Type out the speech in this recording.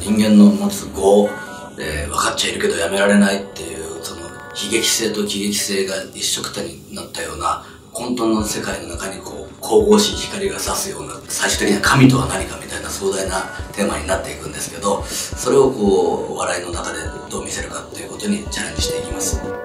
人間の持つ業、え、分かっちゃいるけどやめられないっていうその悲劇性と喜劇性が一緒くたになったような混沌の世界の中にこう神々しい光が差すような最終的には神とは何かみたいな壮大なテーマになっていくんですけどそれをこう笑いの中でどう見せるかっていうことにチャレンジしていきます。